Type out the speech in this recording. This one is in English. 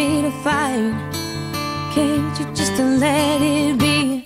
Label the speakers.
Speaker 1: to fight? Can't you just let it be?